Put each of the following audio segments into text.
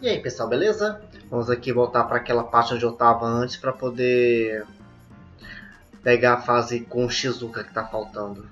E aí pessoal, beleza? Vamos aqui voltar para aquela parte onde eu estava antes para poder pegar a fase com o Shizuka que está faltando.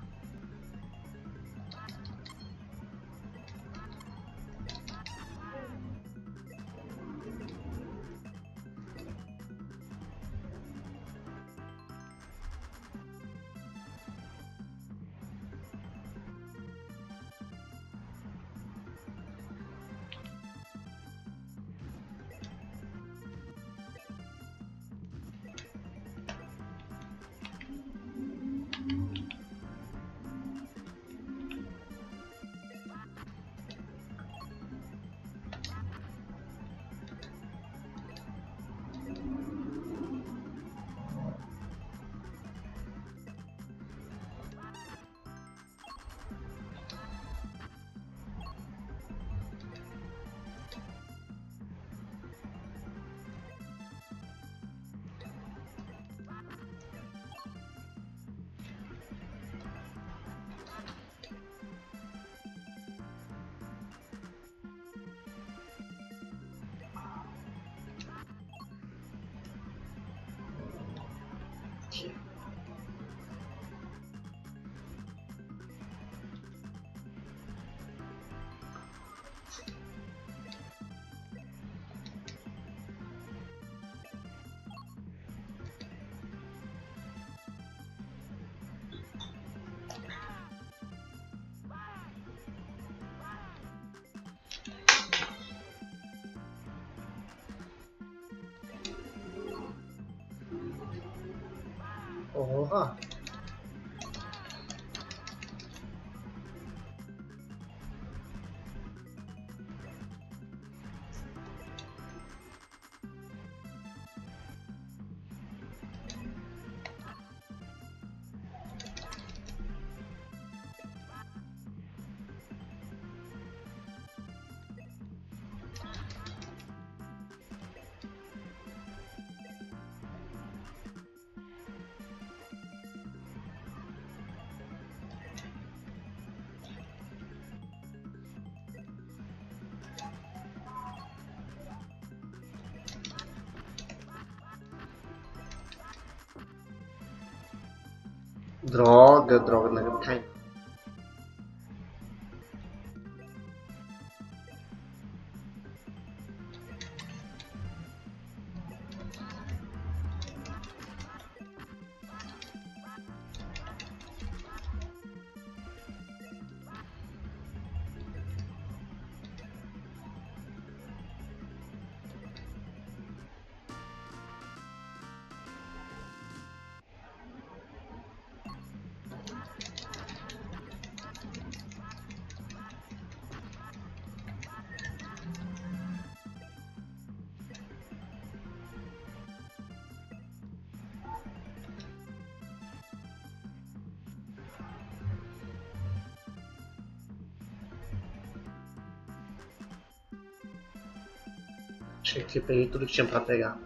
action 哦啊！draw the draw នៅខាង Achei que peguei tudo que tinha pra pegar.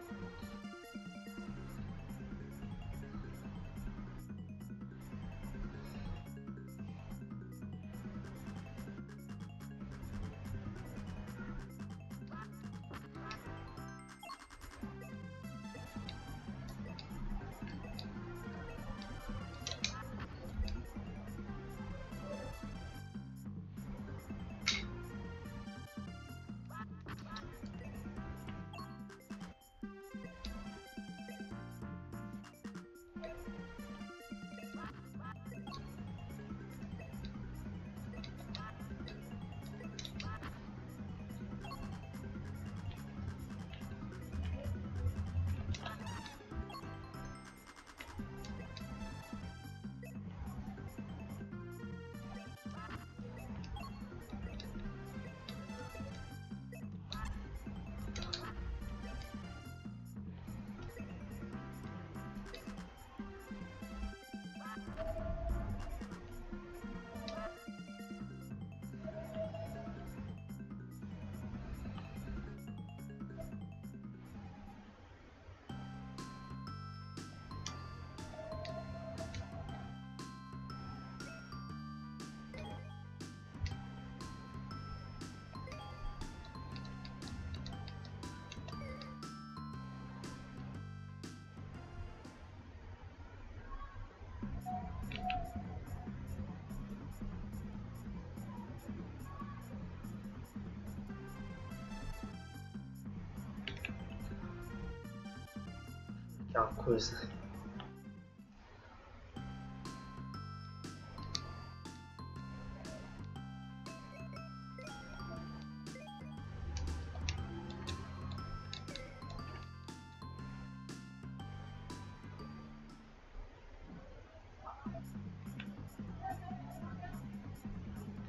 Uma coisa.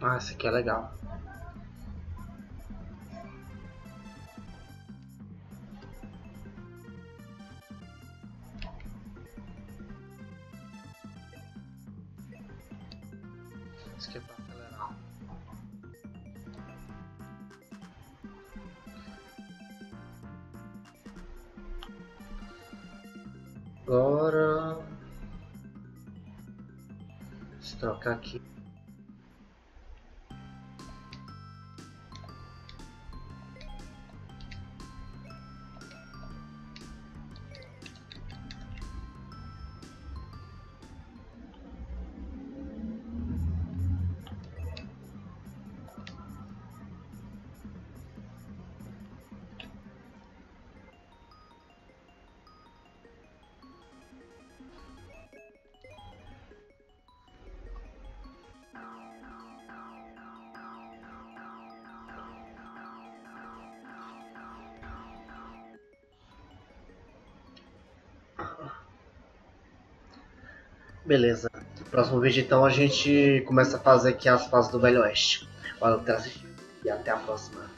Ah, esse aqui é legal. Isso aqui é pra acelerar. Agora... Deixa trocar aqui. Beleza. Próximo vídeo então a gente começa a fazer aqui as fases do Velho Oeste. Valeu e até a próxima.